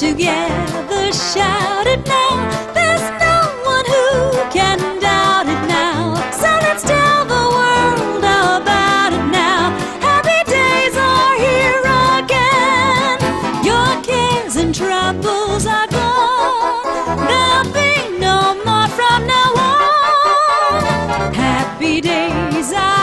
together shout it now. There's no one who can doubt it now. So let's tell the world about it now. Happy days are here again. Your cares and troubles are gone. There'll be no more from now on. Happy days are